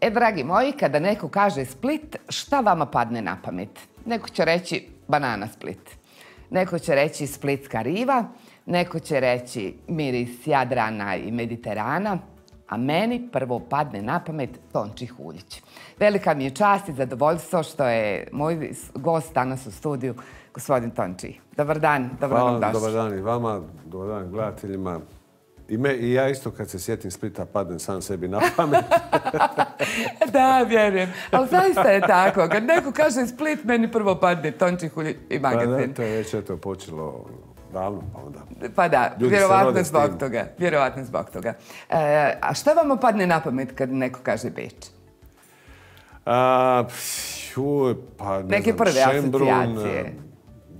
E, dragi moji, kada neko kaže Split, šta vama padne na pamet? Neko će reći banana Split. Neko će reći splitska riva, neko će reći miris Jadrana i Mediterana, a meni prvo padne na pamet Tonči Huljić. Velika mi je čast i zadovoljstvo što je moj gost danas u studiju, gospodin Tonči. Dobar dan, dobro nam došli. Dobar dan i vama, dobar dan gledateljima. I, I ja isto kad se sjetim Splita padnem sam sebi na pamet. da, vjerujem. Ali zaista je tako. Kad neko kaže Split, meni prvo padne Tonči Huljić i magazin. Pa da, to je već eto počelo davno, pa onda. Pa da, vjerovatno zbog toga. Vjerovatno zbog toga. E, a šta vama padne na pamet kad neko kaže Beč? A, pa ne Neke znam, prve Šembrun.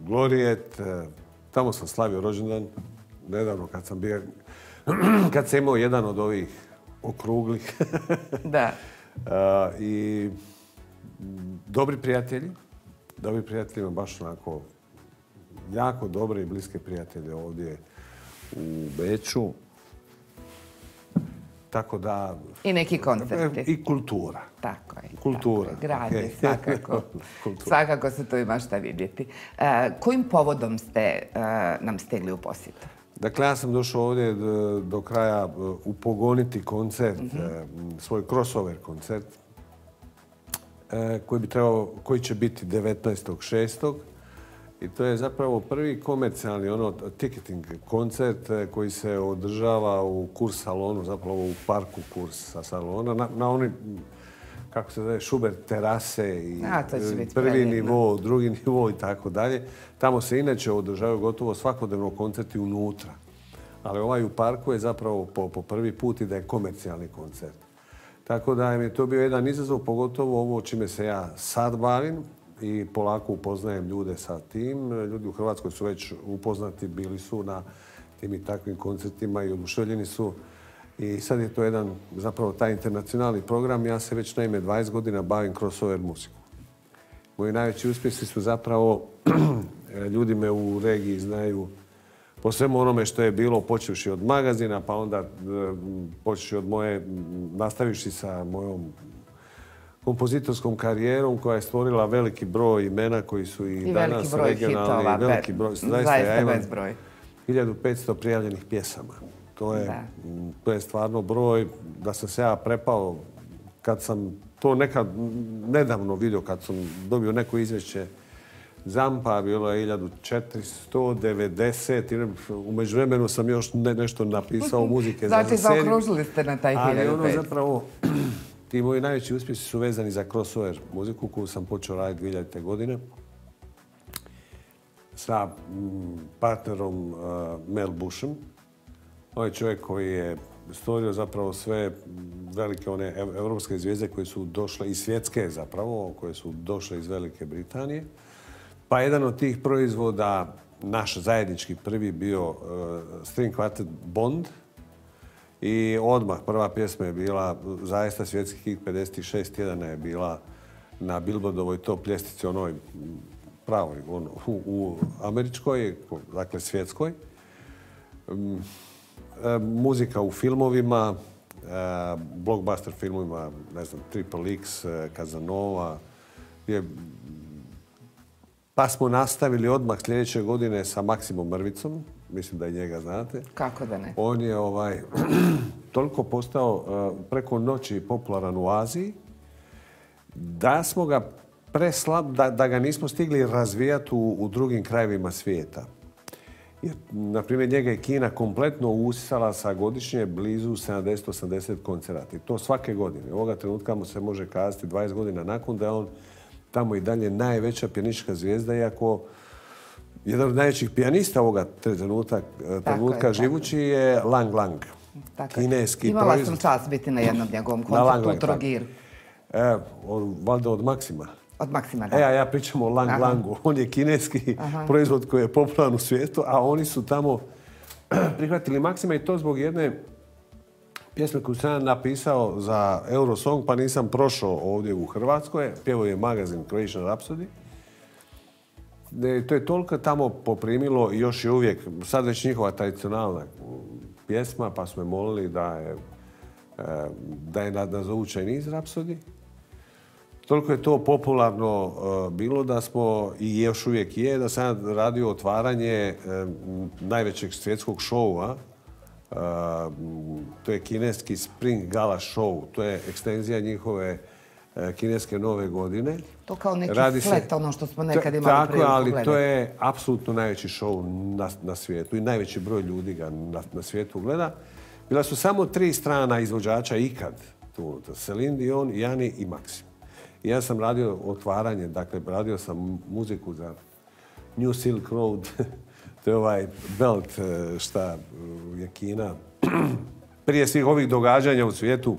Glorijet, e, tamo sam slavio rođendan, nedavno kad sam bio, kad sam imao jedan od ovih okruglih. Da. A, I dobri prijatelji, dobri prijatelji imam baš onako jako dobre i bliske prijatelje ovdje u Beču. Tako da... I neki koncerti. I kultura. Tako je. Kultura. Tako je. Grad je, svakako. Kultura. Svakako se tu ima šta vidjeti. E, kojim povodom ste e, nam stigli u posjetu? Dakle, ja sam došao ovdje do, do kraja e, upogoniti koncert, e, svoj crossover koncert, koji, bi trebao, koji će biti 19.6. I to je zapravo prvi komercijalni ono, ticketing koncert koji se održava u kurs salonu, zapravo u parku kurs sa salona, na, na oni, kako se zove, Schubert terase i A, to će biti prvi predivno. nivo, drugi nivo i tako dalje. Tamo se inače održavaju gotovo svakodnevno koncerti unutra. Ali ovaj u parku je zapravo po, po prvi put i da je komercijalni koncert. Tako da mi je to bio jedan izazov, pogotovo ovo čime se ja sad bavim i polako upoznajem ljude sa tim. Ljudi u Hrvatskoj su već upoznati, bili su na tim i takvim koncertima i oduševljeni su. I sad je to jedan, zapravo taj internacionalni program. Ja se već naime 20 godina bavim crossover muziku. Moji najveći uspjesi su zapravo, ljudi me u regiji znaju po svemu onome što je bilo počevši od magazina, pa onda e, počevši od moje, nastavivši sa mojom kompozitorskom karijerom koja je stvorila veliki broj imena koji su i, I danas regionalni. hitova. veliki broj. Zaista ja imam bezbroj. 1500 prijavljenih pjesama. To je, Da. m, to je stvarno broj da sam se ja prepao kad sam to nekad nedavno vidio, kad sam dobio neko izvješće Zampa, bilo je 1490 i u međuvremenu sam još ne- nešto napisao muzike Znači, za seriju. zaokružili ste na taj Ali ono 1500. zapravo, ti moji najveći uspjesi su vezani za crossover muziku koju sam počeo raditi 2000. godine sa mm, partnerom uh, Mel Bushem. On je čovjek koji je stvorio zapravo sve velike one ev- evropske zvijezde koje su došle i svjetske zapravo, koje su došle iz Velike Britanije. Pa jedan od tih proizvoda, naš zajednički prvi bio uh, string quartet Bond, i odmah prva pjesma je bila zaista svjetski hit, 56 tjedana je bila na Billboardovoj top ljestvici, onoj pravoj, u, američkoj, dakle svjetskoj. Mm, e, muzika u filmovima, e, blockbuster filmovima, ne znam, Triple X, e, Casanova, je pa smo nastavili odmah sljedeće godine sa Maksimom Mrvicom, mislim da i njega znate. Kako da ne? On je ovaj, toliko postao uh, preko noći popularan u Aziji da smo ga preslab, da, da ga nismo stigli razvijati u, u drugim krajevima svijeta. Jer, na primjer, njega je Kina kompletno usisala sa godišnje blizu 70-80 koncerata. I to svake godine. Ovoga trenutka mu se može kazati 20 godina nakon da je on tamo i dalje najveća pjanička zvijezda, iako jedan od najvećih pijanista ovoga trenutka, trenutka tako živući je Lang Lang. Tako je. Kineski Imala sam čast biti na jednom njegovom koncertu u. Trogiru. E, od, valjda od Maksima. Od Maksima, E, a ja pričam o Lang Aha. Langu. On je kineski proizvod koji je popularan u svijetu, a oni su tamo prihvatili Maksima i to zbog jedne pjesme koju sam napisao za Eurosong, pa nisam prošao ovdje u Hrvatskoj. Pjevo je magazin Croatian Rhapsody. To je toliko tamo poprimilo i još je uvijek, sad već njihova tradicionalna pjesma, pa smo je molili da je da je nazovu Chinese Rhapsody. Toliko je to popularno bilo da smo, i još uvijek je, da sam radio otvaranje najvećeg svjetskog šova. To je kineski Spring Gala Show. To je ekstenzija njihove kineske nove godine. To kao neki Radi flet, ono što smo nekad imali Tako, ali to je apsolutno najveći show na, svijetu i najveći broj ljudi ga na, svijetu gleda. Bila su samo tri strana izvođača ikad tu Celine Dion, Jani i Maxim. Ja sam radio otvaranje, dakle radio sam muziku za New Silk Road, to je ovaj belt e, šta je Kina prije svih ovih događanja u svijetu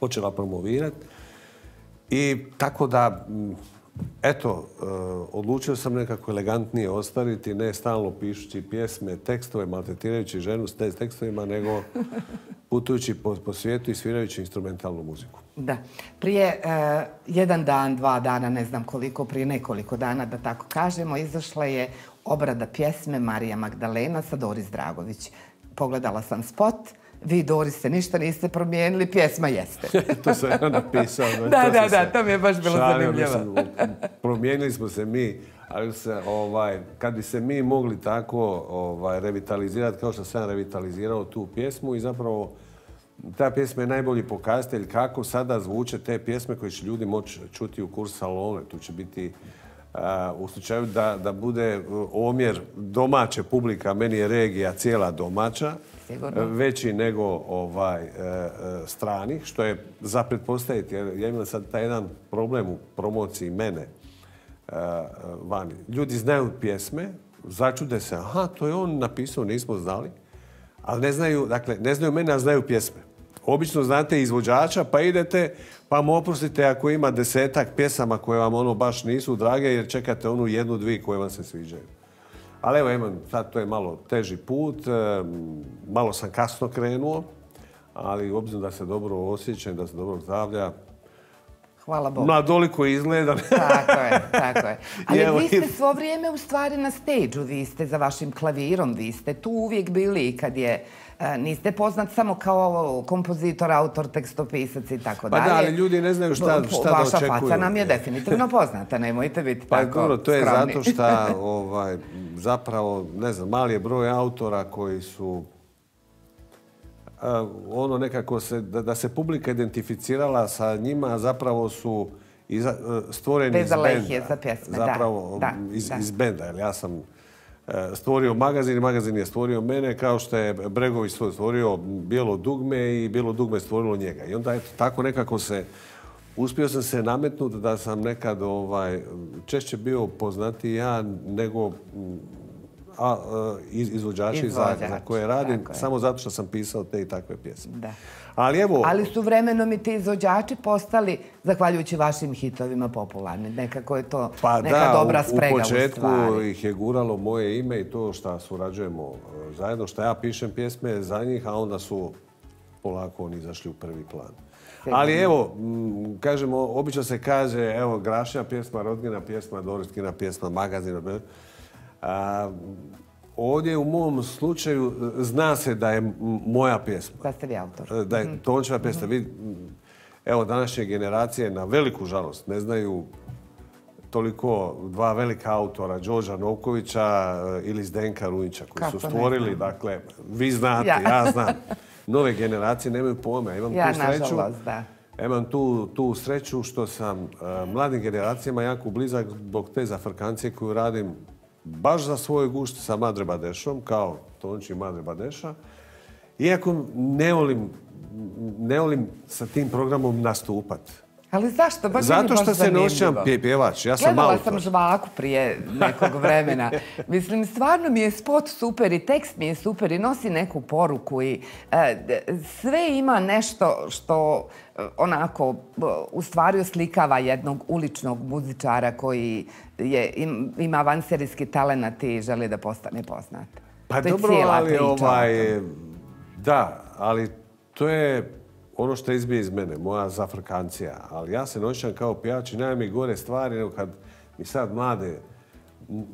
počela promovirati. I tako da, eto, e, odlučio sam nekako elegantnije ostaviti, ne stalno pišući pjesme, tekstove, maltretirajući ženu s te tekstovima, nego putujući po, svijetu i svirajući instrumentalnu muziku. Da. Prije e, jedan dan, dva dana, ne znam koliko, prije nekoliko dana, da tako kažemo, izašla je obrada pjesme Marija Magdalena sa Doris Dragović. Pogledala sam spot, vi Doris se ništa niste promijenili, pjesma jeste. to sam ja napisao. da, da, da, to mi je baš bilo zanimljivo. promijenili smo se mi, ali se, ovaj, kad bi se mi mogli tako ovaj, revitalizirati kao što sam revitalizirao tu pjesmu i zapravo ta pjesma je najbolji pokazatelj kako sada zvuče te pjesme koje će ljudi moći čuti u kurs salone. Tu će biti u slučaju da, da bude omjer domaće publika, meni je regija cijela domaća, veći nego ovaj, e, e, stranih, što je za pretpostaviti. Ja imam sad taj jedan problem u promociji mene e, vani. Ljudi znaju pjesme, začude se, aha, to je on napisao, nismo znali, ali ne znaju, dakle, ne znaju mene, a znaju pjesme. Obično znate izvođača, pa idete, pa mu oprostite ako ima desetak pjesama koje vam ono baš nisu drage, jer čekate onu jednu, dvije koje vam se sviđaju. Ali evo, imam, sad to je malo teži put, malo sam kasno krenuo, ali obzirom da se dobro osjećam, da se dobro zdravlja, Hvala Bogu. Na doliko izgleda. tako je, tako je. Ali vi ste svo vrijeme u stvari na stage vi ste za vašim klavirom, vi ste tu uvijek bili kad je E, niste poznat samo kao kompozitor, autor, tekstopisac i tako dalje. Pa da, ali ljudi ne znaju šta, šta da očekuju. Vaša faca nam je definitivno poznata, nemojte biti pa, tako Pa dobro, to je zato što ovaj, zapravo, ne znam, mali je broj autora koji su ono nekako se, da, se publika identificirala sa njima, zapravo su iza, e, stvoreni iz benda. za pjesme, Zapravo iz, iz benda, jer ja sam E, stvorio magazin i magazin je stvorio mene kao što je Bregović stvorio bijelo dugme i bijelo dugme stvorilo njega. I onda eto, tako nekako se uspio sam se nametnuti da sam nekad ovaj, češće bio poznati ja nego a, e, izvođači za, koje radim, samo zato što sam pisao te i takve pjesme. Da. Ali evo... Ali su vremenom i ti izvođači postali, zahvaljujući vašim hitovima, popularni. Nekako je to pa neka dobra sprega u početku ih je guralo moje ime i to što surađujemo e, zajedno, što ja pišem pjesme za njih, a onda su polako oni izašli u prvi plan. Ali evo, kažemo, obično se kaže, evo, Grašnja pjesma, Rodgina pjesma, Doriskina pjesma, Magazina, ovdje u mom slučaju zna se da je moja pjesma. Da ste vi autor. E, da je mhm. Tončeva pjesma. Vi, evo, današnje generacije, na veliku žalost, ne znaju toliko dva velika autora, Đorđa Novkovića e, ili Zdenka Runića, koji su stvorili, dakle, vi znate, ja, znam. Nove generacije nemaju pojma. Imam ja, tu sreću, da. Imam tu, tu sreću što sam e, mladim generacijama jako blizak zbog te zafrkancije koju radim baš za svoj gušt sa Madre Badešom, kao Tonči Madre Badeša. Iako ne volim, ne volim sa tim programom nastupat. Ali zašto? Baš Zato što se ne osjećam pjevač. Ja sam Gledala sam žvaku prije nekog vremena. Mislim, stvarno mi je spot super i tekst mi je super i nosi neku poruku i e, sve ima nešto što e, onako u stvari oslikava jednog uličnog muzičara koji je, ima vanserijski talent i želi da postane poznat. Pa dobro, ali ovaj, da, ali to je ono što izbije iz mene, moja zafrkancija. Ali ja se noćam kao pijač i nema mi gore stvari nego kad mi sad mlade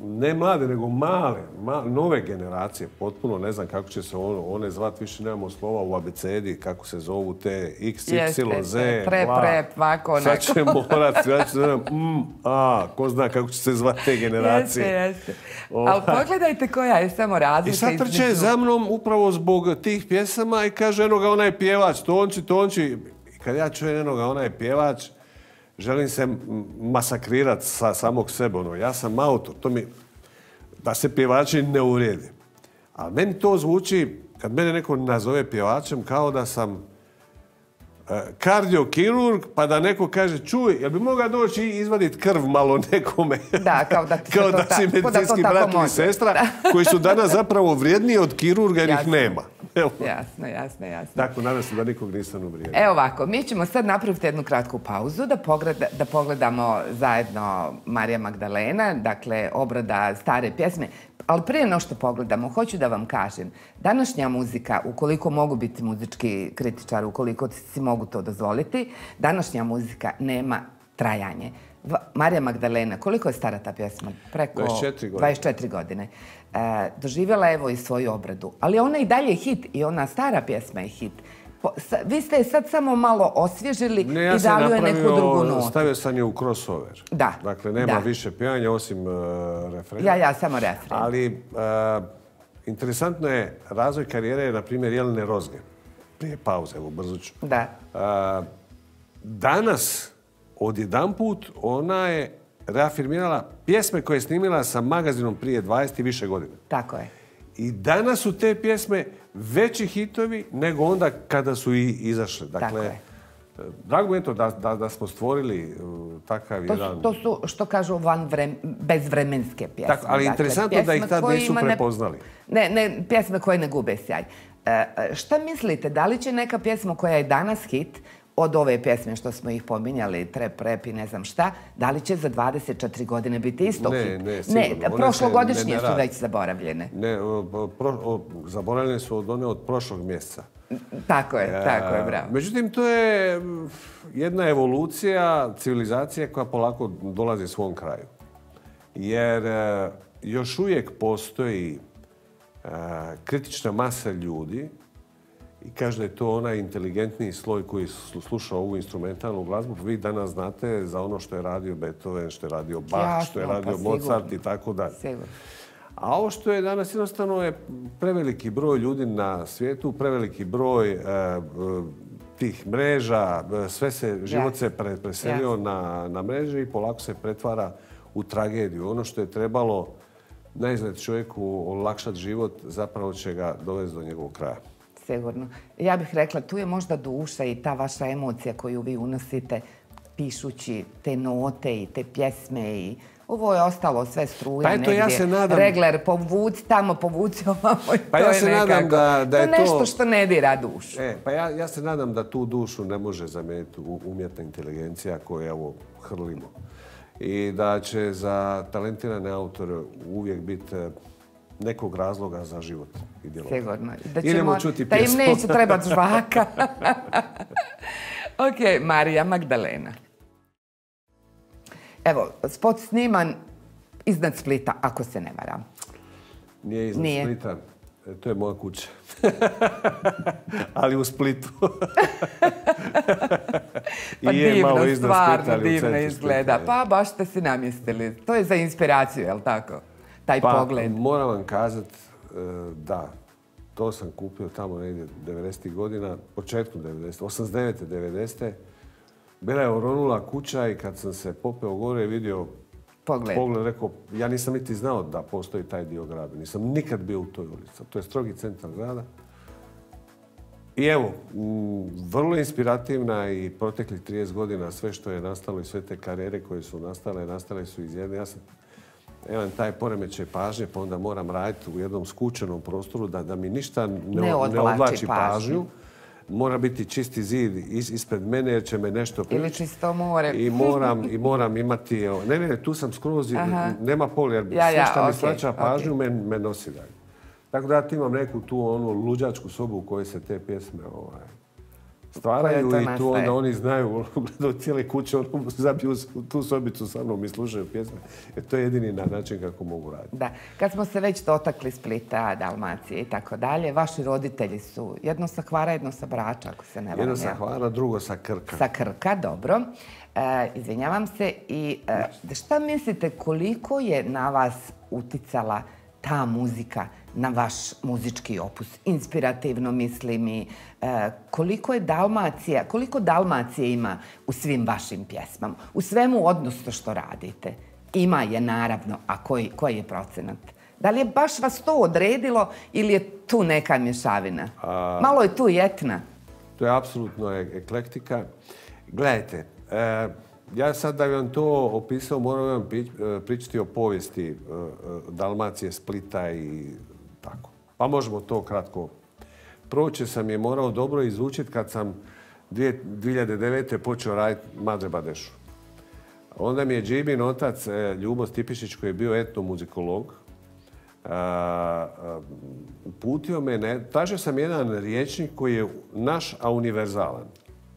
ne mlade, nego male, nove generacije, potpuno ne znam kako će se one zvati, više nemamo slova u abecedi, kako se zovu te x, y, z, pre, pre, ovako, Sad će morati, ja ću mm, a, ko zna kako će se zvati te generacije. Jeste, jeste. Ali pogledajte koja je samo razlika I sad trče za mnom upravo zbog tih pjesama i kaže, eno ga onaj pjevač, tonči, tonči. I kad ja čujem eno ga onaj pjevač, želim se masakrirati sa samog sebe. Ono. Ja sam autor, to mi, da se pjevači ne uvrijedi. A meni to zvuči, kad mene neko nazove pjevačem, kao da sam e, kardiokirurg, pa da neko kaže, čuj, jel bi mogao doći i izvaditi krv malo nekome? Da, kao da, kao da si medicinski brat ili sestra, koji su danas zapravo vrijedniji od kirurga jer ih nema. Jasno, jasno, jasno. Dakle, nadam se da nikog nisam uvrijedio. Evo ovako, mi ćemo sad napraviti jednu kratku pauzu da, da pogledamo zajedno Marija Magdalena, dakle, obrada stare pjesme. Ali prije no što pogledamo, hoću da vam kažem, današnja muzika, ukoliko mogu biti muzički kritičar, ukoliko si mogu to dozvoliti, današnja muzika nema trajanje. Marija Magdalena, koliko je stara ta pjesma? Preko 24 godine. 24 godine. E, doživjela evo i svoju obradu. Ali ona i dalje hit i ona stara pjesma je hit. vi ste je sad samo malo osvježili i dali joj neku drugu notu. Stavio sam je u crossover. Da. Dakle, nema više pjevanja osim uh, refrena. Ja, ja, samo refren. Ali uh, interesantno je razvoj karijere, na primjer, Jelene Rozge. Prije pauze, evo, brzo ću. Da. Uh, danas, odjedanput, ona je reafirmirala pjesme koje je snimila sa magazinom prije 20 i više godina. Tako je. I danas su te pjesme veći hitovi nego onda kada su i izašle. Dakle, Drago mi je to da, da, smo stvorili uh, takav to jedan... to su, što kažu, van bezvremenske pjesme. Tako, ali dakle, interesantno da ih tad nisu prepoznali. Ne, ne, pjesme koje ne gube sjaj. E, e, šta mislite, da li će neka pjesma koja je danas hit od ove pjesme što smo ih pominjali, trep, rep i ne znam šta, da li će za 24 godine biti isto ne, Ne, sigurno. Ne, prošlogodišnje su već zaboravljene. Ne, zaboravljene su od one od prošlog mjeseca. Tako je, tako je, bravo. Međutim, to je jedna evolucija, civilizacije koja polako dolazi svom kraju. Jer e, još uvijek postoji e, kritična masa ljudi i kaže da je to onaj inteligentniji sloj koji sluša ovu instrumentalnu glazbu. Vi danas znate za ono što je radio Beethoven, što je radio Bach, što je radio pa Mozart i tako dalje. A ovo što je danas jednostavno je preveliki broj ljudi na svijetu, preveliki broj e, tih mreža, sve se, život se preselio na, na mreže i polako se pretvara u tragediju. Ono što je trebalo na čovjeku olakšati život, zapravo će ga dovesti do njegovog kraja sigurno. Ja bih rekla, tu je možda duša i ta vaša emocija koju vi unosite pišući te note i te pjesme i ovo je ostalo sve struja pa eto, Ja se nadam... Regler, povuci, tamo povuci ovamo pa ja se nadam da, da je to... nešto što ne dira dušu. E, pa ja, ja se nadam da tu dušu ne može zamijeniti umjetna inteligencija koju evo hrlimo. I da će za talentirane autore uvijek biti nekog razloga za život i djelovanje. Sigurno. Da, ćemo, čuti da im neće trebati žvaka. ok, Marija Magdalena. Evo, spot sniman iznad Splita, ako se ne varam. Nije iznad Splita. E, to je moja kuća. ali u Splitu. pa I divno, stvarno divno izgleda. Pa baš ste si namjestili. To je za inspiraciju, je li tako? Taj pa, pogled? moram vam kazati e, da. To sam kupio tamo negdje 90. godina, početku 90. 89. 90. Bila je oronula kuća i kad sam se popeo gore i vidio pogled. pogled, rekao, ja nisam niti znao da postoji taj dio grada. Nisam nikad bio u toj ulici. To je strogi centar grada. I evo, vrlo inspirativna i proteklih 30 godina sve što je nastalo i sve te karijere koje su nastale, nastale su iz jedne. Ja sam imam taj poremećaj pažnje, pa onda moram raditi u jednom skučenom prostoru da, da mi ništa ne, ne, odvlači pažnju. Mora biti čisti zid ispred mene jer će me nešto prići. Ili čisto more. I moram, I moram imati... Ne, ne, tu sam skroz, nema pol jer sve što mi svača pažnju me, me nosi dalje. Tako da ja imam neku tu onu luđačku sobu u kojoj se te pjesme ovaj, stvaraju to i tu onda oni znaju, gledaju cijele kuće, ono, zabiju tu sobicu sa mnom i slušaju pjesme. Jer to je jedini na- način kako mogu raditi. Da. Kad smo se već dotakli Splita, Dalmacije i tako dalje, vaši roditelji su jedno sa Hvara, jedno sa Brača, ako se ne varam. Jedno sa? Hvara, drugo sa Krka. Sa Krka, dobro. E, izvinjavam se. I e, šta mislite koliko je na vas uticala ta muzika na vaš muzički opus? Inspirativno mislim i e, koliko je Dalmacija, koliko Dalmacije ima u svim vašim pjesmama? U svemu odnosno što radite? Ima je naravno, a koji, koji je procenat? Da li je baš vas to odredilo ili je tu neka mješavina? Malo je tu i etna. To je apsolutno e- eklektika. Gledajte, e, ja sad da bi vam to opisao, moram vam pri- pričati o povijesti Dalmacije, Splita i. Pa možemo to kratko. Proće sam je morao dobro izučiti kad sam dvije- 2009. počeo raditi Madre Badešu. Onda mi je Džibin otac, e, Ljubo Stipišić, koji je bio etnomuzikolog, a, a, uputio me, ne, tražio sam jedan riječnik koji je naš, a univerzalan.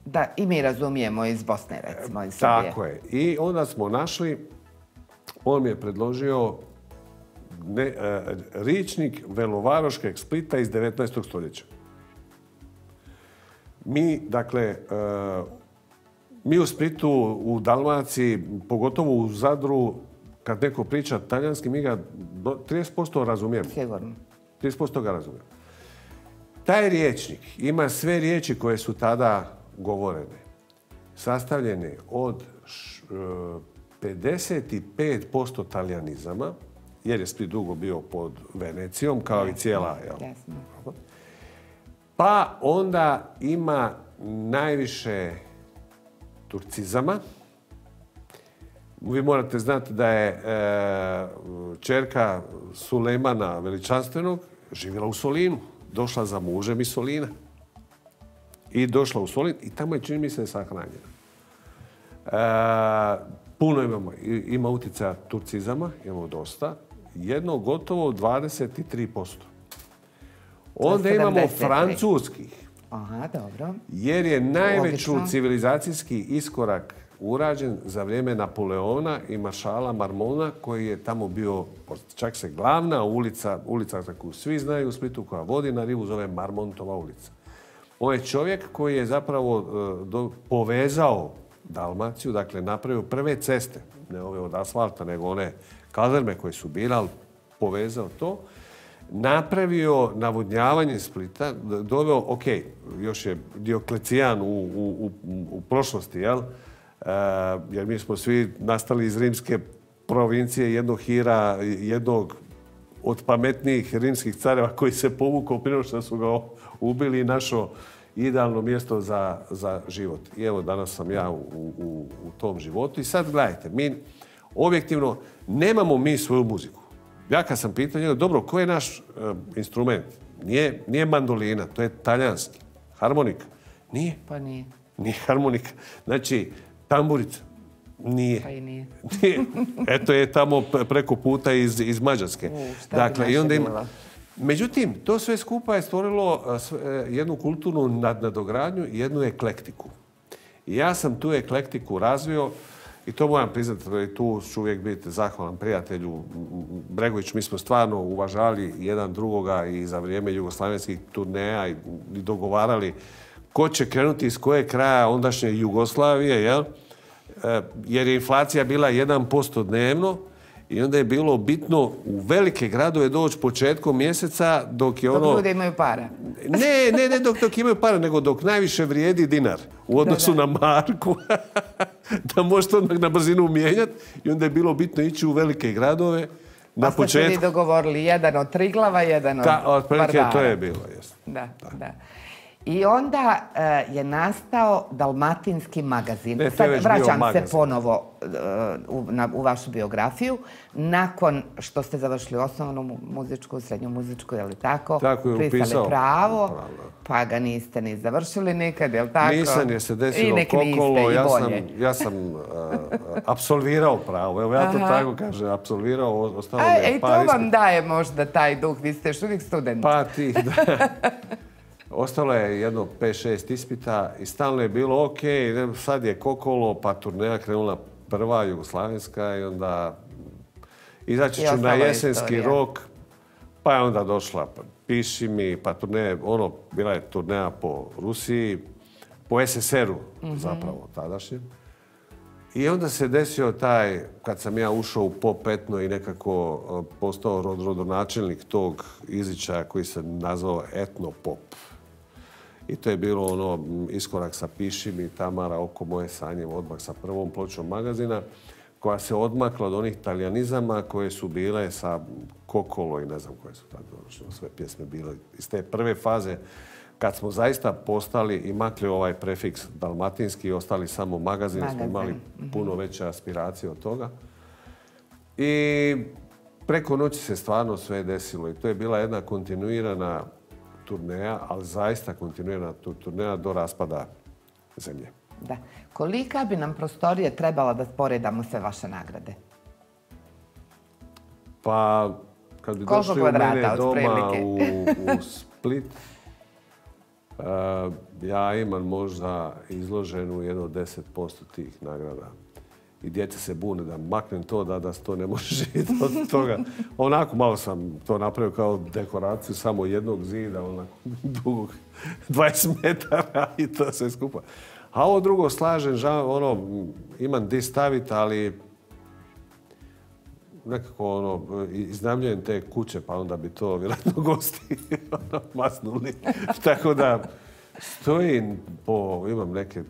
Da, i mi razumijemo iz Bosne, recimo, iz Srbije. Tako je. I onda smo našli, on mi je predložio ne, e, ričnik Velovaroškeg Splita iz 19. stoljeća. Mi, dakle, e, mi u Splitu, u Dalmaciji, pogotovo u Zadru, kad neko priča talijanski, mi ga do 30% razumijemo. Sigurno. 30% ga razumijemo. Taj riječnik ima sve riječi koje su tada govorene, sastavljene od š- e, 55% talijanizama, jer je Split dugo bio pod Venecijom, kao i cijela. jel? Pa onda ima najviše turcizama. Vi morate znati da je e, čerka Sulejmana Veličanstvenog živjela u Solinu. Došla za mužem iz Solina. I došla u Solin i tamo je, čini mi se, sahranjena. E, puno imamo, ima utjecaja turcizama, imamo dosta. Jedno gotovo 23%. Onda imamo 73. francuskih, Aha, dobro. jer je najveću Logično. civilizacijski iskorak urađen za vrijeme Napoleona i maršala Marmona koji je tamo bio, čak se glavna ulica, ulica za koju svi znaju u Splitu koja vodi na rivu zove Marmontova ulica. On je čovjek koji je zapravo e, do- povezao Dalmaciju, dakle napravio prve ceste, ne ove od asfalta, nego one kazarme koje su bile, ali povezao to napravio navodnjavanje Splita, doveo, ok, još je Dioklecijan u, u, u, u prošlosti, jel? E, jer mi smo svi nastali iz rimske provincije, jednog hira, jednog od pametnijih rimskih careva koji se povukao prije što su ga ubili i našao idealno mjesto za, za život. I evo, danas sam ja u, u, u tom životu. I sad gledajte, mi objektivno nemamo mi svoju muziku. Ja kad sam pitao njega, dobro, koji je naš e, instrument? Nije, nije mandolina, to je talijanski. Harmonika? Nije. Pa nije. Nije harmonika. Znači, tamburica? Nije. Pa i nije. Nije. Eto je tamo pre- preko puta iz, iz Mađarske. U, šta bi naše bilo? Međutim, to sve skupa je stvorilo a, sve- e, jednu kulturnu nad- nadogradnju i jednu eklektiku. I ja sam tu eklektiku razvio i to moram priznati, tu ću uvijek biti zahvalan prijatelju Bregović. Mi smo stvarno uvažali jedan drugoga i za vrijeme jugoslavenskih turneja i, dogovarali ko će krenuti iz koje kraja ondašnje Jugoslavije? E, jer je inflacija bila 1% dnevno i onda je bilo bitno u velike gradove doći početkom mjeseca dok je Dok ono... ljudi imaju para. Ne, ne, ne dok, dok imaju para, nego dok najviše vrijedi dinar u odnosu na marku. da možete odmah na brzinu mijenjati i onda je bilo bitno ići u velike gradove na Pa ste se vi početku. dogovorili, jedan od Triglava, jedan od Ta, otprilike to je bilo, jesno. Da, da. I onda e, je nastao Dalmatinski magazin. To je Sad vraćam se ponovo e, u, na- u vašu biografiju. Nakon što ste završili osnovnu mu- muzičku, srednju muzičku, je li tako? Tako je, upisao. pravo, Pravo. pa ga niste ni završili nikad, je li tako? Nisam jer se I desilo kokolo, i ja sam, ja sam uh, apsolvirao pravo. Evo ja to Aha. tako kažem, apsolvirao, ostalo mi je e, to par vam daje možda taj duh, vi ste još uvijek student. Pa ti, da. Ostalo je jedno 5-6 ispita i stalno je bilo ok, sad je Kokolo, pa turneja krenula prva Jugoslavenska i onda izaći ću na jesenski rok, pa je onda došla Piši mi, pa turneja, ono, bila je turneja po Rusiji, po SSR-u mhm. zapravo tadašnjem. I onda se desio taj, kad sam ja ušao u pop etno i nekako e, postao rodonačelnik tog izričaja koji se nazvao etno pop. I to je bilo ono iskorak sa Pišim i Tamara oko moje sanje, odmah sa prvom pločom magazina, koja se odmakla od onih talijanizama koje su bile sa Kokolo i ne znam koje su tako sve pjesme bile iz te prve faze kad smo zaista postali i makli ovaj prefiks dalmatinski i ostali samo magazin, smo imali mhm. puno veće aspiracije od toga. I preko noći se stvarno sve desilo i to je bila jedna kontinuirana turneja, ali zaista kontinuirana turneja do raspada zemlje. Da. Kolika bi nam prostorije trebala da sporedamo sve vaše nagrade? Pa, kad bi došli u mene doma u, u Split, ja imam možda izloženu jedno 10% tih nagrada. I djeca se bune da maknem to, da, da to ne može živjeti od toga. Onako malo sam to napravio kao dekoraciju samo jednog zida, onako dugog 20 metara i to sve skupa. A ovo drugo slažem, žal, ono, imam di staviti, ali nekako ono, iznajmljujem te kuće, pa onda bi to vjerojatno gosti ono, masnuli. Tako da stoji po, imam neke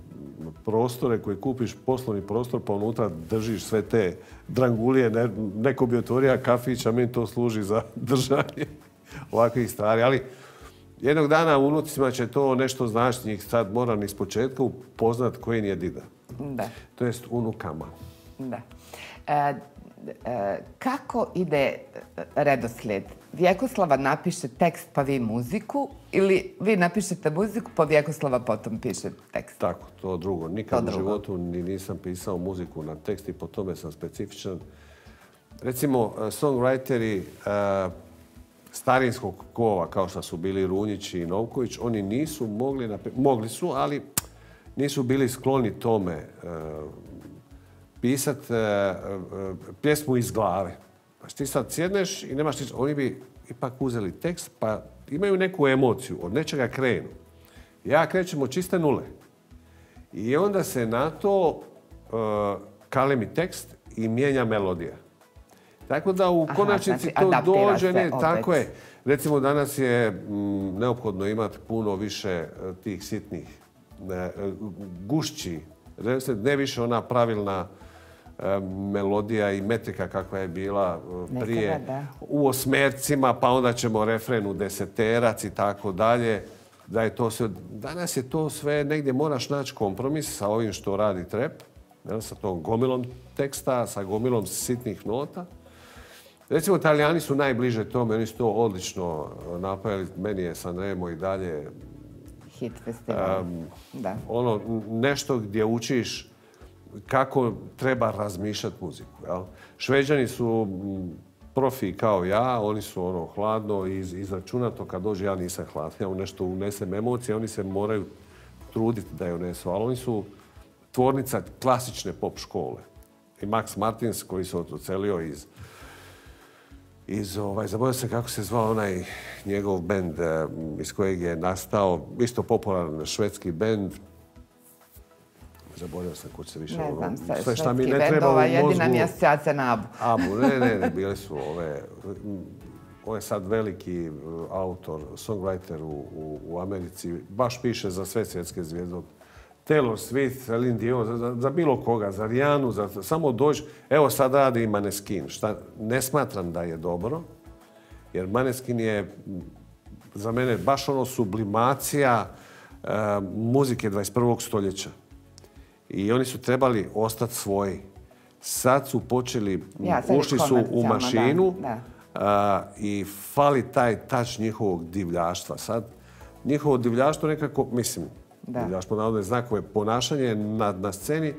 prostore koje kupiš, poslovni prostor, pa unutra držiš sve te drangulije. neko bi otvorio kafić, a meni to služi za držanje ovakvih stvari. Ali jednog dana unucima će to nešto značiti. Njih sad moram iz početka upoznat koji je dida. Da. To jest unukama. Da. E, E, kako ide e, redoslijed? Vjekoslava napiše tekst pa vi muziku ili vi napišete muziku pa Vjekoslava potom piše tekst? Tako, to drugo. Nikad u životu ni nisam pisao muziku na tekst i po tome sam specifičan. Recimo, e, songwriteri starinskog kova, kao što su bili Runjić i Novković, oni nisu mogli, mogli su, ali nisu bili skloni tome pisati e, e, pjesmu iz glave. Znači ti sad sjedneš i nemaš ništa. Oni bi ipak uzeli tekst pa imaju neku emociju, od nečega krenu. Ja krećem od čiste nule. I onda se na to uh, kalemi tekst i mijenja melodija. Tako da u konačnici znači, to dođe, ne, tako je. Recimo danas je mm, neophodno imati puno više tih sitnih ne, gušći, ne više ona pravilna E, melodija i metrika kakva je bila e, prije u osmercima, pa onda ćemo refren u deseterac i tako dalje. Da je to sve, danas je to sve, negdje moraš naći kompromis sa ovim što radi trep, sa tom gomilom teksta, sa gomilom sitnih nota. Recimo, italijani su najbliže tome, oni su to odlično napravili. Meni je Sanremo i dalje... Hit festival. da. Ono, nešto gdje učiš kako treba razmišljati muziku. Šveđani su profi kao ja, oni su ono hladno i izračunato kad dođe ja nisam hladno. Ja nešto unesem emocije, oni se moraju truditi da je unesu, ali oni su tvornica klasične pop škole. I Max Martins koji se ocelio iz iz, ovaj, zaboravio se kako se zvao onaj njegov bend eh, iz kojeg je nastao, isto popularan švedski bend, Zaboravio sam kuće se više... Ne znam, sve, sve šta mi ne treba u mozgu. Jedina mi asocijacija na Abu. Abu, ne, ne, ne, bile su ove... On je sad veliki uh, autor, songwriter u, u, u Americi. Baš piše za sve svjetske zvijezde. Taylor Swift, Celine Dion, za, za, bilo koga, za Rijanu, za, samo dođi. Evo sad radi i Maneskin. Šta, ne smatram da je dobro, jer Maneskin je za mene baš ono sublimacija uh, muzike 21. stoljeća i oni su trebali ostati svoji. Sad su počeli, ušli su u mašinu i fali taj tač njihovog divljaštva. Sad, njihovo divljaštvo nekako, mislim, da. divljaštvo navodne znakove, ponašanje na, na sceni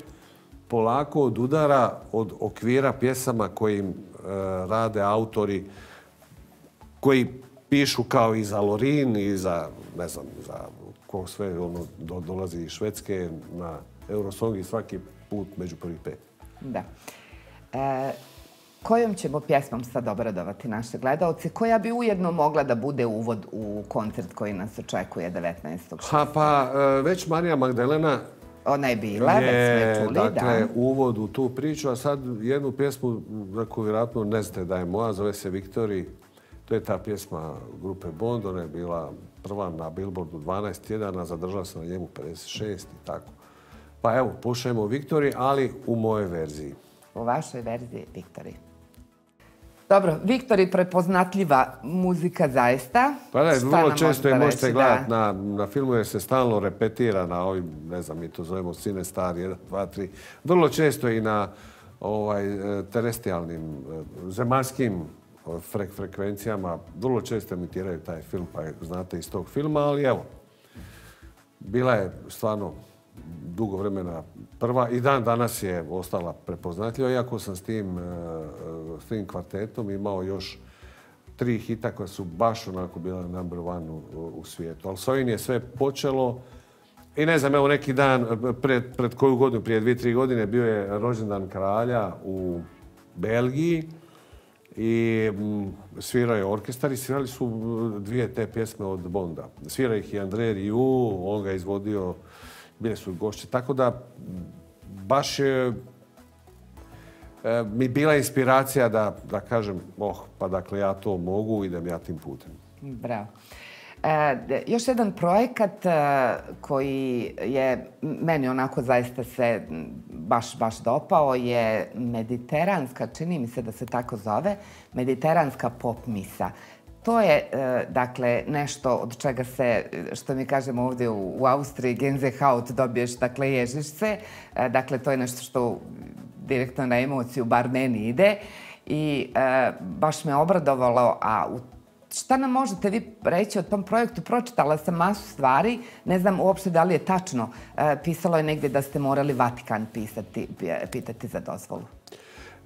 polako od udara od okvira pjesama kojim e, rade autori koji pišu kao i za Lorin i za, ne znam, za ko sve ono, dolazi iz Švedske na Eurosong i svaki put među prvih pet. Da. E, kojom ćemo pjesmom sad obradovati naše gledalce? Koja bi ujedno mogla da bude uvod u koncert koji nas očekuje 19. Ha, pa e, već Marija Magdalena ona je bila, je, čuli, dakle, uvod u tu priču, a sad jednu pjesmu za koju vjerojatno ne znate da je moja, zove se Viktori. To je ta pjesma grupe Bond, ona je bila prva na Billboardu 12 tjedana, zadržala se na njemu 56 i tako. Pa evo, pušajmo Viktori, ali u mojoj verziji. U vašoj verziji Viktori. Dobro, Viktori prepoznatljiva muzika zaista. Pa da, vrlo često je možete gledati na, na filmu jer se stalno repetira na ovim, ne znam, mi to zovemo Cine Star 1, 2, 3. Vrlo često i na ovaj, terestrijalnim, eh, zemaljskim frekvencijama. Vrlo često emitiraju taj film, pa znate iz tog filma, ali evo, bila je stvarno dugo vremena prva i dan danas je ostala prepoznatljiva, iako sam s tim, e, s tim kvartetom imao još tri hita koja su baš onako bila number one u, svijetu. Ali s ovim je sve počelo i ne znam, evo neki dan, pred, pred koju godinu, prije dvije, tri godine, bio je rođendan kralja u Belgiji i mm, svirao je orkestar i svirali su dvije te pjesme od Bonda. Svira ih i André Rieu, on ga izvodio bile su gošće. Tako da baš je e, mi bila inspiracija da, da kažem, oh, pa dakle ja to mogu, idem ja tim putem. Bravo. E, još jedan projekat e, koji je meni onako zaista se baš, baš dopao je mediteranska, čini mi se da se tako zove, mediteranska pop misa. To je, e, dakle, nešto od čega se, što mi kažemo ovdje u, Austriji, Gänsehaut, dobiješ, dakle, ježišce. E, dakle, to je nešto što direktno na emociju bar meni ide. I e, baš me obradovalo, a šta nam možete vi reći o tom projektu? Pročitala sam masu stvari, ne znam uopšte da li je tačno. pisalo je negdje da ste morali Vatikan pisati, pitati za dozvolu.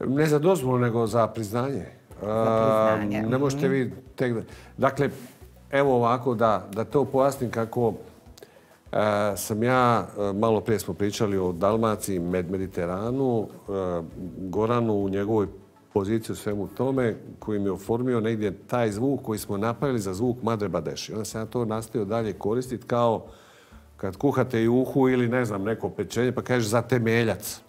Ne za dozvolu, nego za priznanje ne možete mhm. vi tek... Dakle, evo ovako da, da to pojasnim kako sam ja, malo prije smo pričali o Dalmaciji, Med Mediteranu, Goranu u njegovoj poziciji u svemu tome, koji mi je oformio negdje taj zvuk koji smo napravili za zvuk Madre Badeši. Onda sam ja to nastavio dalje koristiti kao kad kuhate juhu ili ne znam, neko pečenje, pa kažeš za temeljac.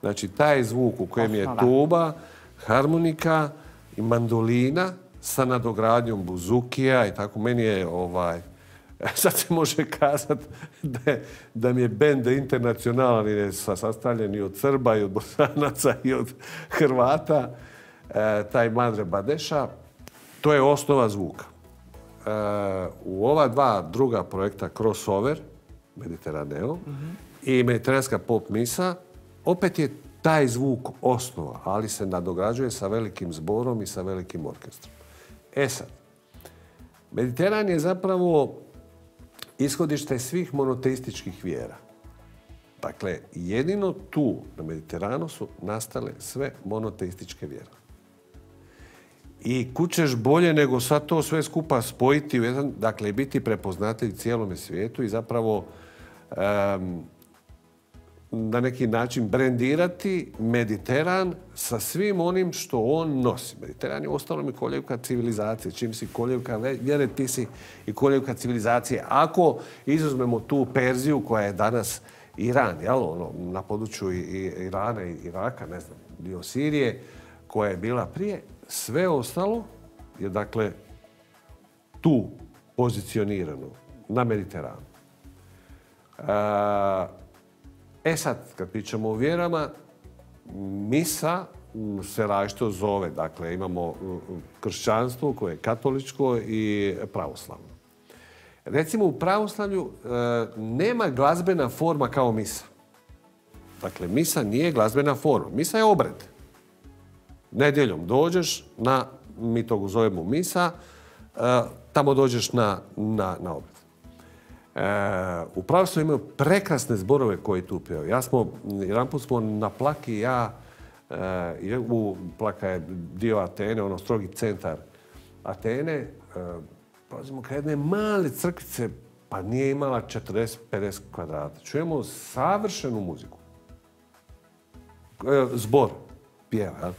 Znači, taj zvuk u kojem je tuba, harmonika, i mandolina sa nadogradnjom buzukija i tako. Meni je ovaj, sad se može kazati da, da mi je bend internacionalan i sastavljen i od Srba i od Bosanaca i od Hrvata. E, taj Madre Badeša, to je osnova zvuka. E, u ova dva druga projekta Crossover, Mediteraneo, i Mediteranska pop misa, opet je taj zvuk osnova, ali se nadograđuje sa velikim zborom i sa velikim orkestrom. E sad, Mediteran je zapravo ishodište svih monoteističkih vjera. Dakle, jedino tu na Mediteranu su nastale sve monoteističke vjere. I kućeš bolje nego sad to sve skupa spojiti u jedan, dakle, biti prepoznatljiv cijelome svijetu i zapravo na neki način brendirati Mediteran sa svim onim što on nosi. Mediteran je ostalo mi koljevka civilizacije. Čim si koljevka vjere, ti si i koljevka civilizacije. Ako izuzmemo tu Perziju koja je danas Iran, ono, na području Irana i Iraka, ne znam, dio Sirije, koja je bila prije, sve ostalo je dakle tu pozicionirano na Mediteranu. Sad, kad pričamo o vjerama, misa se različito zove. Dakle, imamo kršćanstvo koje je katoličko i pravoslavno. Recimo u pravoslavlju e, nema glazbena forma kao misa. Dakle, misa nije glazbena forma. Misa je obred. Nedjeljom dođeš na, mi to zovemo misa, e, tamo dođeš na obred. E, u pravstvu imaju prekrasne zborove koji tu pjevaju. Ja smo, jedan put smo na Plaki, ja, e, u Plaka je dio Atene, ono strogi centar Atene, prolazimo kraj jedne male crkvice, pa nije imala 40-50 kvadrata. Čujemo savršenu muziku. Zbor pjeva.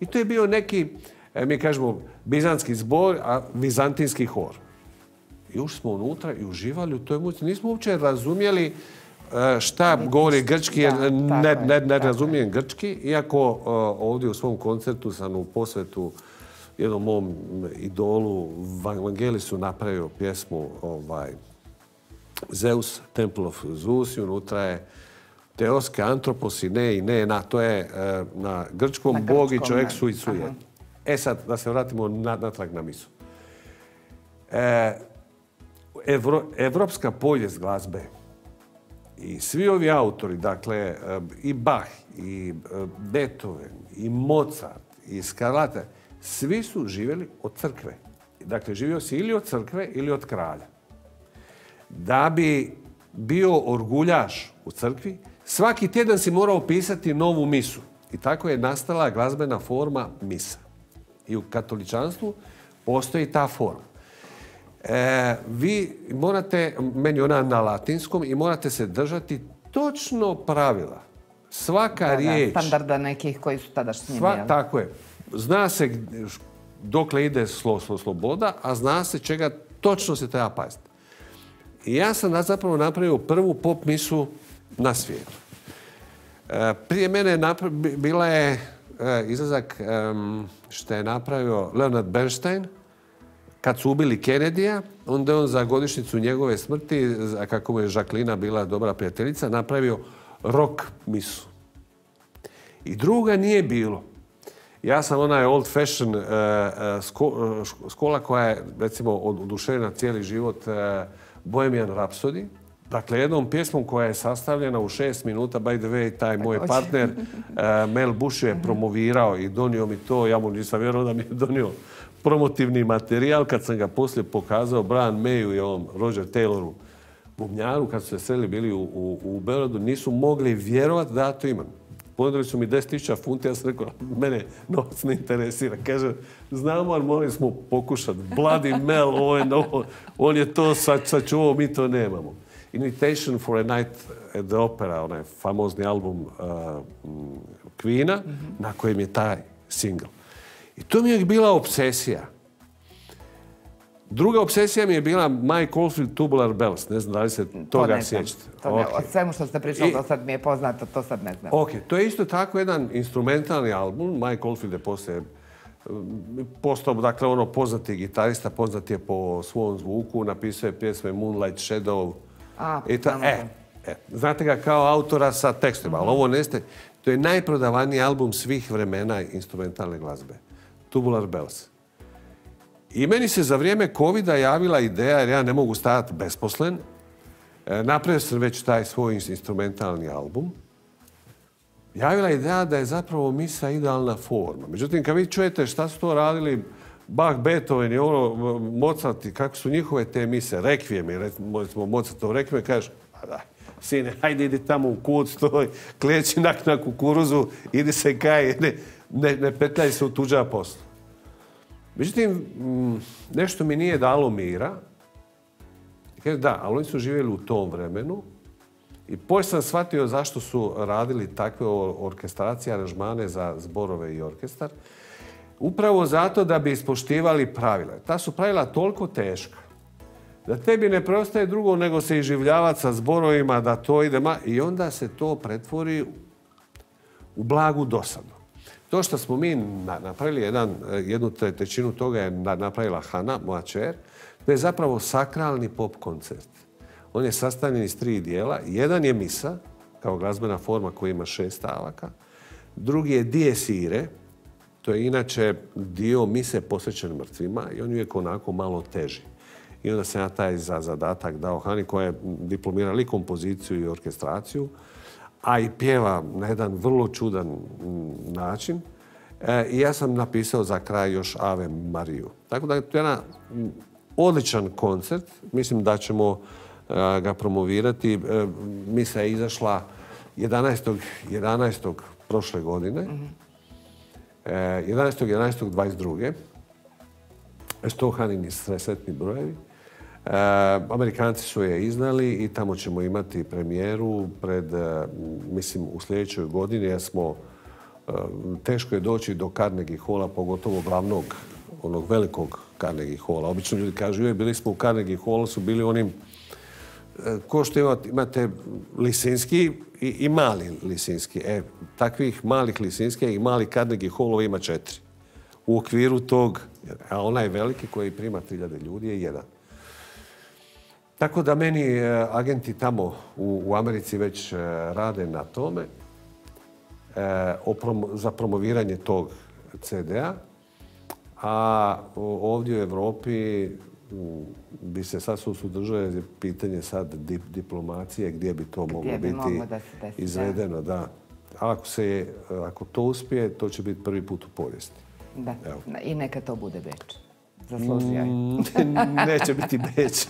I to je bio neki, mi kažemo, bizanski zbor, a vizantinski hor. I ušli smo unutra i uživali u toj muzici. Nismo uopće razumjeli e, šta govori grčki, jer ne, ne, ne razumijem grčki, iako e, ovdje u svom koncertu sam u posvetu jednom mom idolu Vangelisu napravio pjesmu ovaj, Zeus, Temple of Zeus i unutra je teoske antropos i ne i ne na. To je e, na grčkom Na bog i čovjek su i su. E sad, da se vratimo na- natrag na misu. E, Evro, evropska povijest glazbe i svi ovi autori, dakle e, i Bach, i e, Beethoven, i Mozart, i Scarlatti, svi su živjeli od crkve. Dakle, živio si ili od crkve ili od kralja. Da bi bio orguljaš u crkvi, svaki tjedan si morao pisati novu misu. I tako je nastala glazbena forma misa. I u katoličanstvu postoji ta forma. E, vi morate, meni ona na latinskom, i morate se držati točno pravila. Svaka Da, da, riječ, standarda nekih koji su tadašnji sva, tako je, zna se dokle ide slo, slo- sloboda, a zna se čega točno se treba paziti. I ja sam zapravo napravio prvu pop misu na svijetu. E, prije mene napra- bi- bila je e, izlazak što je napravio Leonard Bernstein, kad su ubili Kennedyja, onda je on za godišnicu njegove smrti, a kako mu je Žaklina bila dobra prijateljica, napravio rock misu. I druga nije bilo. Ja sam onaj old fashion e, e, sko- e, š- škola koja je recimo od- oduševljena cijeli život Bohemian Rhapsody. Dakle, jednom pjesmom koja je sastavljena u šest minuta, by the way, taj moj partner Mel Bush je promovirao i donio mi to, ja mu nisam vjerovao da mi je donio promotivni materijal. Kad sam ga poslije pokazao Brian Mayu i ovom Roger Tayloru bubnjaru, kad su se sreli bili u, u, u Beogradu, nisu mogli vjerovati da ja to imam. Ponudili su mi 10.000 funti, ja sam rekao, mene novac ne interesira. Kaže, znamo, ali morali smo pokušati. Bloody Mel, novo, on je to sa- sačuvao, mi to nemamo. Invitation for a Night at the Opera, onaj famozni album uh, mm, Queena, na kojem je taj single. I to mi je bila obsesija. Druga obsesija mi je bila Mike Oldfield Tubular Bells. Ne znam da li se To toga sjećate. To ne, Ok. o svemu što ste pričali I- do sad mi je poznato, to sad ne znam. Ok, to je isto tako jedan instrumentalni album. Mike Oldfield je poslije postao, dakle, ono poznati gitarista, poznat je po svom zvuku, napisao je pjesme Moonlight Shadow. A, I ta- e, to. e, znate ga kao autora sa tekstima, ali ovo neste. To je najprodavaniji album svih vremena instrumentalne glazbe. Tubular Bells. I meni se za vrijeme covida javila ideja, jer ja ne mogu stajati besposlen. E, napravio sam već taj svoj ins- instrumentalni album. Javila ideja da je zapravo misa idealna forma. Međutim, kad vi čujete šta su to radili Bach, Beethoven i ono, Mozart i kako su njihove te mise, rekvijemi, recimo Mozartov rekvije, kažeš, a daj, sine, hajde idi tamo u kut, stoj, klijeći nak na kukuruzu, idi se kaj, ne, ne, ne petljaj se u tuđa posla. Međutim, mm, nešto mi nije dalo mira. Kaže, da, ali oni su živjeli u tom vremenu. I poslije sam shvatio zašto su radili takve or- orkestracije, aranžmane za zborove i orkestar. Upravo zato da bi ispoštivali pravila. Ta su pravila toliko teška da tebi ne preostaje drugo nego se iživljavati sa zborovima, da to ide. I onda se to pretvori u blagu dosadu. To što smo mi na- napravili eh, jednu tre- trećinu toga je na- napravila Hana, moja čer, to je zapravo sakralni pop koncert. On je sastavljen iz tri dijela. Jedan je misa, kao glazbena forma koja ima šest stavaka. Drugi je dies ire, to je inače dio mise posvećen mrtvima i on je uvijek onako malo teži. I onda sam ja taj za zadatak dao Hani koja je diplomirala i kompoziciju i orkestraciju, a i pjeva na jedan vrlo čudan mm, način. E, I ja sam napisao za kraj još Ave Mariju. Tako da je to jedan mm, odličan koncert. Mislim da ćemo e, ga promovirati. E, Misa je izašla 11. 11. prošle godine. E, 11.11.22. Stohanini sretni brojevi. E, Amerikanci su je iznali i tamo ćemo imati premijeru pred, e, mislim, u sljedećoj godini jer smo e, teško je doći do Carnegie Halla, pogotovo glavnog, onog velikog Carnegie Halla. Obično ljudi kažu, joj, bili smo u Carnegie Hallu, su bili onim ko što imate Lisinski i, mali Lisinski. E, takvih malih Lisinski i mali Carnegie Hallova ima četiri. U okviru tog, a onaj veliki koji prima 3000 ljudi je jedan. Tako da meni e, agenti tamo u, Americi već e, rade na tome e, za promoviranje tog CD-a. A ovdje u Europi bi se sad sudržao pitanje sad diplomacije gdje bi to moglo biti izvedeno. Da. Ako, se, ako to uspije, to će biti prvi put u povijesti. Da. I neka to bude Beč. Zaslužio mm, Neće biti Beč.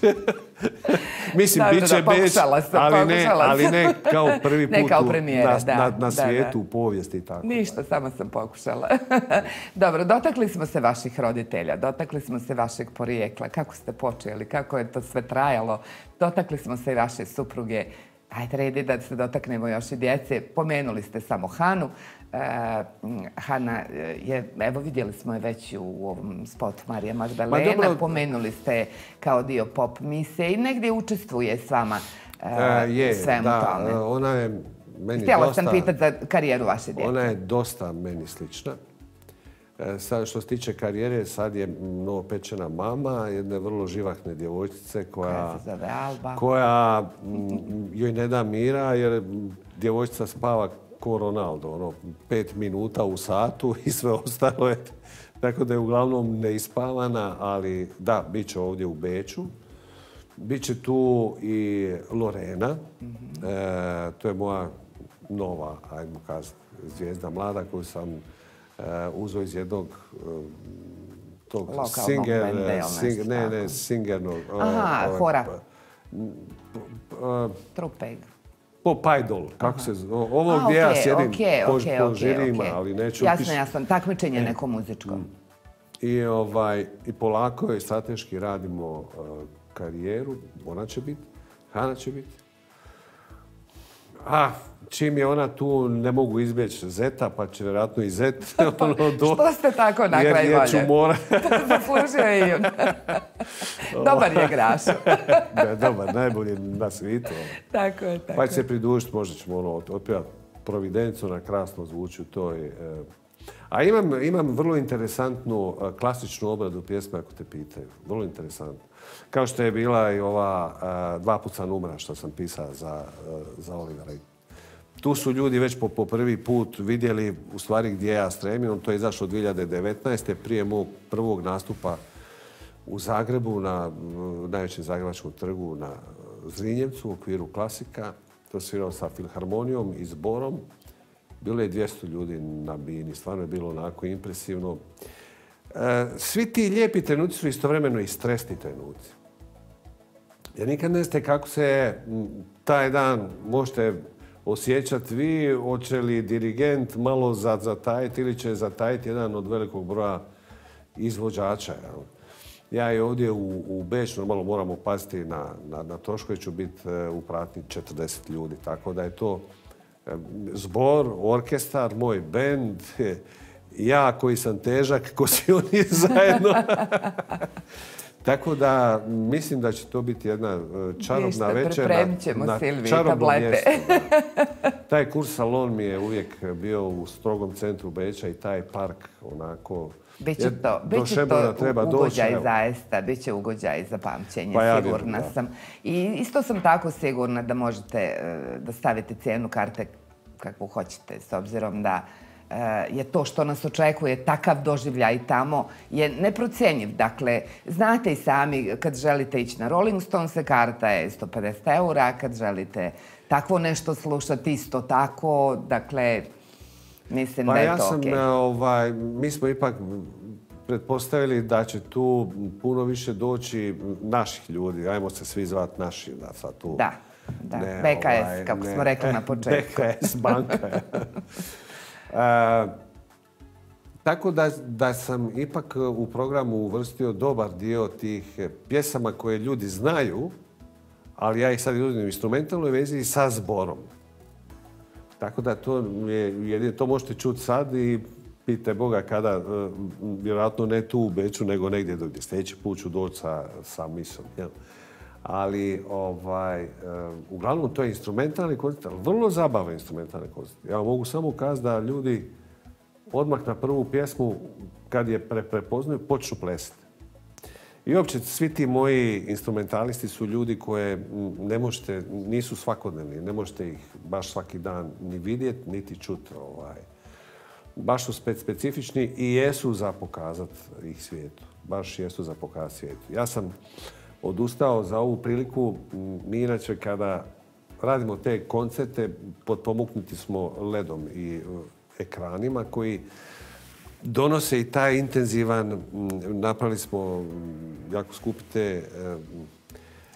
Mislim, bit će Beč, ali, ne, ali ne kao prvi put ne kao premijera, na, na, svijetu, u povijesti i tako. Ništa, samo sam pokušala. Dobro, dotakli smo se vaših roditelja, dotakli smo se vašeg porijekla, kako ste počeli, kako je to sve trajalo, dotakli smo se i vaše supruge. Ajde, redi da se dotaknemo još i djece. Pomenuli ste samo Hanu. E, Hana je, evo vidjeli smo je već u ovom spotu Marija Magdalena, pomenuli ste kao dio pop misije i negdje učestvuje s vama uh, je, svemu da, tome. Ona je meni Htjela sam pitati za karijeru vaše djece. Ona je dosta meni slična. Sad, što se tiče karijere, sad je novopečena mama jedne vrlo živahne djevojčice koja, koja joj ne da mira jer djevojčica spava ko Ronaldo, ono, pet minuta u satu i sve ostalo je. Tako da je uglavnom neispavana, ali da, bit će ovdje u Beču. Biće tu i Lorena, e, to je moja nova, ajmo kazati, zvijezda mlada koju sam e, uzeo iz jednog e, tog singer, ne, ne, singernog. Aha, hora. Trupeg po Pajdol, kako se zove. Ovo gdje ja sjedim po, žirima, ali neću... Jasno, jasno. Takmičenje e, neko muzičko. Mm. I, ovaj, I polako i strateški radimo e, karijeru. Ona će biti. Hana će biti. A, čim je ona tu, ne mogu izbjeći Zeta, pa će vjerojatno i Zet. ono, do... Što ste tako na kraj jer, ću mora... Zaslužio i Dobar je graš. da, dobar, najbolji na svijetu. Ono. Tako je, tako Pa će se pridružiti, možda ćemo ono, otpjevati Providencu na krasno zvuči to je... A imam, imam vrlo interesantnu e, klasičnu obradu pjesme ako te pitaju. Vrlo interesantnu. Kao što je bila i ova e, Dva puta numra što sam pisao za, e, za Olivera tu su ljudi već po, prvi put vidjeli u stvari gdje ja stremim. To je izašlo 2019. prije mog prvog nastupa u Zagrebu na najvećem zagrebačkom trgu na Zrinjevcu u okviru klasika. To svirao sa filharmonijom i zborom. Bilo je 200 ljudi na bini. Stvarno je bilo onako impresivno. E, svi ti lijepi trenuci su istovremeno i stresni trenuci. Jer nikad ne znate kako se taj dan možete osjećati vi, hoće li dirigent malo zatajiti ili će zatajiti jedan od velikog broja izvođača. Ja i ovdje u, u normalno moramo paziti na, na, na troškove, ću biti e, u pratnji 40 ljudi. Tako da je to e, zbor, orkestar, moj bend, ja koji sam težak, ko si oni zajedno. Tako da mislim da će to biti jedna e, čarobna večer na, čarobnom mjestu. Taj kurs salon mi je uvijek bio u strogom centru Beča i taj park onako... Biće to, biće to treba ugođaj doći, zaista, bit će ugođaj za pamćenje, pa sigurna sam. I isto sam tako sigurna da možete e, da stavite cijenu karte kakvu hoćete, s obzirom da je to što nas očekuje, takav doživljaj tamo je neprocjenjiv. Dakle, znate i sami kad želite ići na Rolling Stones, karta je 150 eura, kad želite takvo nešto slušati isto tako, dakle, mislim pa da je ja to sam, eh, ovaj, mi smo ipak pretpostavili da će tu puno više doći naših ljudi. Ajmo se svi zvati naši. Da, sad tu. Da, da. BKS, ovaj, kako smo rekli na početku. BKS banka. tako da, da sam ipak u programu uvrstio dobar dio tih pjesama koje ljudi znaju, ali ja ih sad izvodim u instrumentalnoj vezi sa zborom. Tako da to je, jedino to možete čuti sad i pite Boga kada, e, vjerojatno ne tu u Beču, nego negdje drugdje. Sljedeći put ću doći sa, sa misom. Jel? Ali, ovaj, e, uglavnom, to je instrumentalni koncert, vrlo zabavan instrumentalni koncert. Ja mogu samo kazati da ljudi odmah na prvu pjesmu, kad je pre, prepoznaju, počnu plesati. I uopće svi ti moji instrumentalisti su ljudi koje ne možete, nisu svakodnevni, ne možete ih baš svaki dan ni vidjeti, niti čuti. Ovaj. Baš su specifični i jesu za pokazat ih svijetu. Baš jesu za pokazat svijetu. Ja sam odustao za ovu priliku. Mi inače kada radimo te koncerte, potpomuknuti smo ledom i e, ekranima koji donose i taj intenzivan, napravili smo jako skupite e,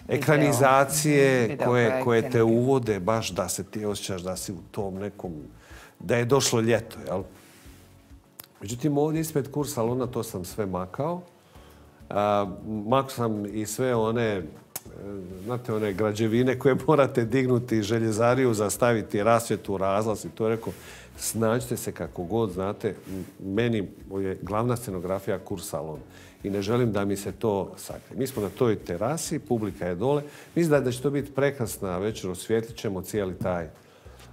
ekranizacije koje, koje te uvode baš da se ti osjećaš da si u tom nekom, da je došlo ljeto, jel? Međutim, ovdje ispred kurs salona to sam sve makao. Makao sam i sve one, e, znate, one građevine koje morate dignuti, željezariju, zastaviti rasvjetu, razlaz i to je rekao, snađite se kako god znate. Meni je glavna scenografija kurs salon i ne želim da mi se to sakrije. Mi smo na toj terasi, publika je dole. Mislim da će to biti prekrasna večer, osvijetlit ćemo cijeli taj.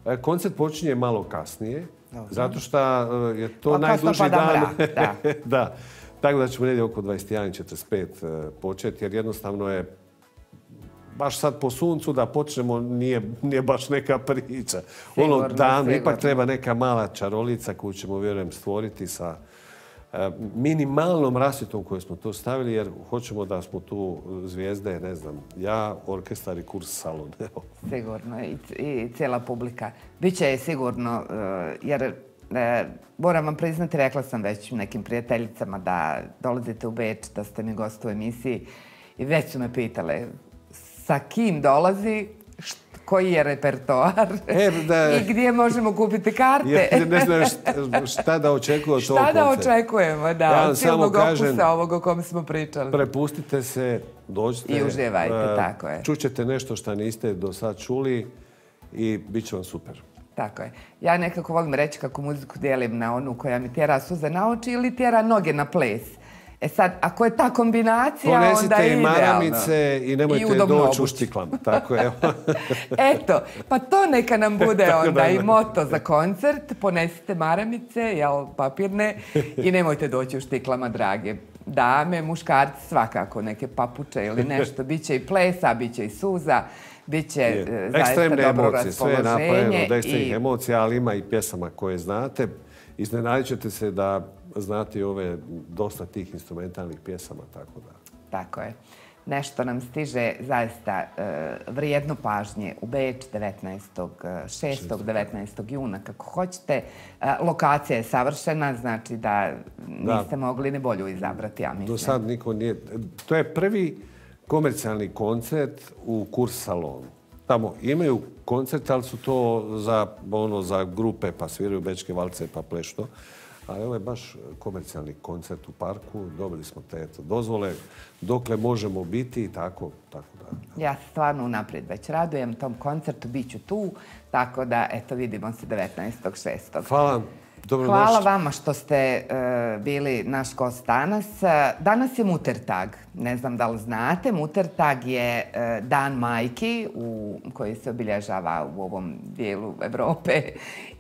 E, koncert počinje malo kasnije, zato što e, je to najduži dan. da. da. Tako da ćemo negdje oko 21.45 e, početi, jer jednostavno je baš sad po suncu da počnemo nije, nije baš neka priča. ono dan, ipak treba neka mala čarolica koju ćemo, vjerujem, stvoriti sa e, minimalnom rasvjetom koju smo tu stavili, jer hoćemo da smo tu zvijezde, ne znam, ja, orkestar i kurs salon. Sigurno i, i cijela publika. Biće je sigurno, e, jer e, moram vam priznati, rekla sam već nekim prijateljicama da dolazite u Beč, da ste mi gost u emisiji i već su me pitale sa kim dolazi, koji je repertoar e, i gdje možemo kupiti karte. ne znam šta da očekuje od Šta da očekujemo, da, ja od silnog opusa ovog o kom smo pričali. Prepustite se, dođite. I uživajte, tako je. Čućete nešto što niste do sad čuli i bit će vam super. Tako je. Ja nekako volim reći kako muziku dijelim na onu koja mi tjera suze na oči ili tjera noge na ples. E sad, ako je ta kombinacija, onda je idealno. i maramice i nemojte doći u štiklama. Tako je. Eto, pa to neka nam bude onda i moto za koncert. Ponesite maramice, jel, papirne i nemojte doći u štiklama, drage dame, muškarci, svakako neke papuče ili nešto. Biće i plesa, biće i suza. Biće je. E, zaista dobro emocije, sve je napravljeno od ekstremnih emocija, ali ima i pjesama koje znate. Iznenadit ćete se da znati ove dosta tih instrumentalnih pjesama, tako da. Tako je. Nešto nam stiže zaista e, vrijedno pažnje u Beč 19. 6. 19. juna, kako hoćete. E, lokacija je savršena, znači da niste mogli ne bolju izabrati, ja mislim. Do sad niko nije. To je prvi komercijalni koncert u kurs salonu. Tamo imaju koncert, ali su to za, ono, za grupe, pa sviraju bečke valce, pa plešto. Ali ovo je baš komercijalni koncert u parku. Dobili smo te dozvole dokle možemo biti i tako, tako da. Ja se stvarno unaprijed već radujem tom koncertu, bit ću tu. Tako da, eto, vidimo se 19.6. Hvala. Hvala vama što ste e, bili naš gost danas. Danas je Mutertag. Ne znam da li znate. Mutertag je e, dan majki u, koji se obilježava u ovom dijelu Europe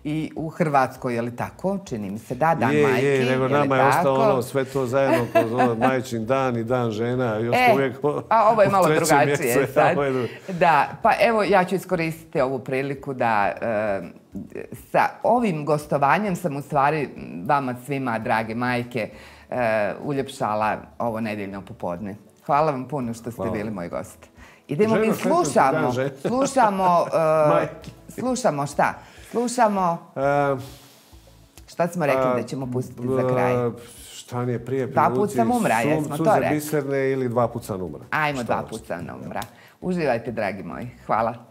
i u Hrvatskoj, je li tako? Čini mi se da, dan je, majki. Je, nego nama je ostalo ono, sve to zajedno kroz ono majčin dan i dan žena. Još e, uvijek, a ovo je malo drugačije sad. Da, pa evo ja ću iskoristiti ovu priliku da e, sa ovim gostovanjem sam u stvari vama svima, drage majke, e, uljepšala ovo nedeljno popodne. Hvala vam puno što ste bili moj gost. Idemo mi slušamo, slušamo, slušamo šta? Slušamo... Uh, šta smo rekli da ćemo pustiti za kraj? Šta mi je prije Dva put sam umra, jesmo to rekli? biserne ili dva put sam umra. Ajmo dva put sam umra. Uživajte, dragi moji. Hvala.